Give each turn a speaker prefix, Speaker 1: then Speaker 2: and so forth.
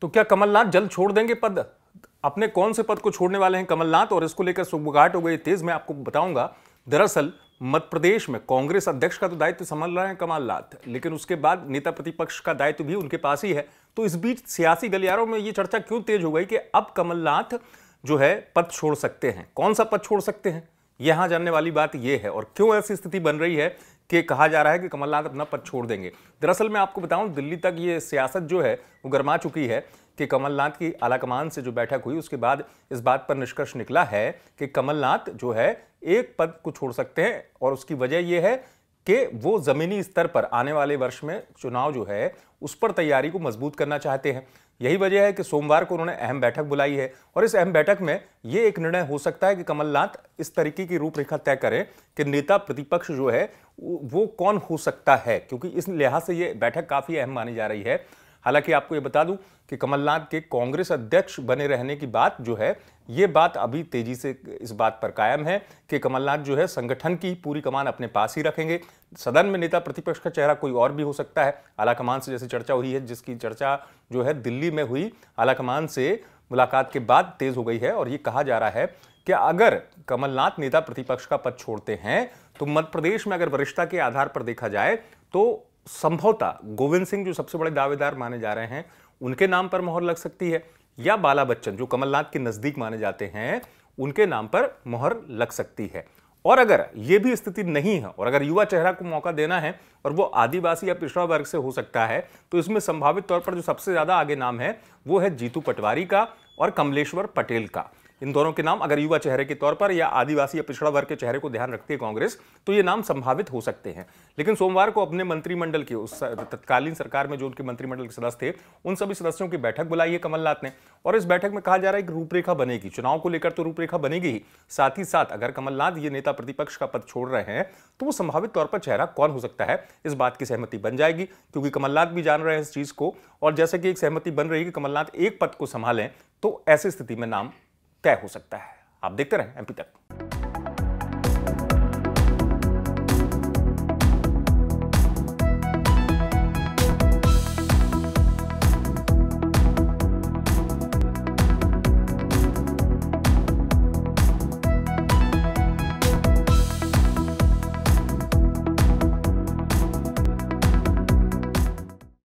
Speaker 1: तो क्या कमलनाथ जल्द छोड़ देंगे पद? अपने कौन से पद को छोड़ने वाले हैं कमलनाथ? और इसको लेकर सुबुगाहट हो गई तेज, मैं आपको बताऊँगा। दरअसल, मध्य प्रदेश में कांग्रेस अध्यक्ष का तो दायित्व संभाल रहे हैं कमलनाथ, लेकिन उसके बाद नेता प्रतिपक्ष का दायित्व भी उनके पास ही है। तो इस बीच सियासी गलियारों में ये चर्चा क्यों तेज हो गई कि अब कमलनाथ जो है, पद छोड़ सकते हैं? कौन सा पद छोड़ सकते हैं? यहाँ जानने वाली बात यह है। और क्यों ऐसी स्थिति बन रही है कि कहा जा रहा है कि कमलनाथ अपना पद छोड़ देंगे। दरअसल मैं आपको बताऊँ, दिल्ली तक ये सियासत जो है, वो गर्मा चुकी है कि कमलनाथ की आलाकमान से जो बैठक हुई, उसके बाद इस बात पर निष्कर्ष निकला है कि कमलनाथ जो है, एक पद को छोड़ सकते हैं और उसकी वजह यह है कि वो जमीनी स्तर पर आने वाले वर्ष में चुनाव जो है, उस पर तैयारी को मज़बूत करना चाहते हैं। यही वजह है कि सोमवार को उन्होंने अहम बैठक बुलाई है और इस अहम बैठक में ये एक निर्णय हो सकता है कि कमलनाथ इस तरीके की रूपरेखा तय करें कि नेता प्रतिपक्ष जो है, वो कौन हो सकता है? क्योंकि इस लिहाज से ये बैठक काफ़ी अहम मानी जा रही है। हालाँकि आपको यह बता दूँ कि कमलनाथ के कांग्रेस अध्यक्ष बने रहने की बात जो है, ये बात अभी तेज़ी से इस बात पर कायम है कि कमलनाथ जो है संगठन की पूरी कमान अपने पास ही रखेंगे। सदन में नेता प्रतिपक्ष का चेहरा कोई और भी हो सकता है। आलाकमान से जैसे चर्चा हुई है, जिसकी चर्चा जो है दिल्ली में हुई, आलाकमान से मुलाकात के बाद तेज हो गई है और ये कहा जा रहा है कि अगर कमलनाथ नेता प्रतिपक्ष का पद छोड़ते हैं तो मध्य प्रदेश में अगर वरिष्ठता के आधार पर देखा जाए तो संभवतः गोविंद सिंह जो सबसे बड़े दावेदार माने जा रहे हैं, उनके नाम पर मोहर लग सकती है। या बाला बच्चन, जो कमलनाथ के नज़दीक माने जाते हैं, उनके नाम पर मोहर लग सकती है। और अगर यह भी स्थिति नहीं है, और अगर युवा चेहरा को मौका देना है, और वो आदिवासी या पिछड़ा वर्ग से हो सकता है तो इसमें संभावित तौर पर जो सबसे ज़्यादा आगे नाम है, वो है जीतू पटवारी का और कमलेश्वर पटेल का। इन दोनों के नाम अगर युवा चेहरे के तौर पर या आदिवासी या पिछड़ा वर्ग के चेहरे को ध्यान रखती है कांग्रेस तो ये नाम संभावित हो सकते हैं। लेकिन सोमवार को अपने मंत्रिमंडल की उस तत्कालीन सरकार में जो उनके मंत्रिमंडल के सदस्य थे, उन सभी सदस्यों की बैठक बुलाई है कमलनाथ ने। और इस बैठक में कहा जा रहा है कि रूपरेखा बनेगी, चुनाव को लेकर तो रूपरेखा बनेगी ही। साथ ही साथ अगर कमलनाथ ये नेता प्रतिपक्ष का पद छोड़ रहे हैं तो वो संभावित तौर पर चेहरा कौन हो सकता है? इस बात की सहमति बन जाएगी, क्योंकि कमलनाथ भी जान रहे हैं इस चीज़ को। और जैसे कि एक सहमति बन रही है कि कमलनाथ एक पद को संभालें तो ऐसी स्थिति में नाम तय हो सकता है। आप देखते रहें एमपी तक।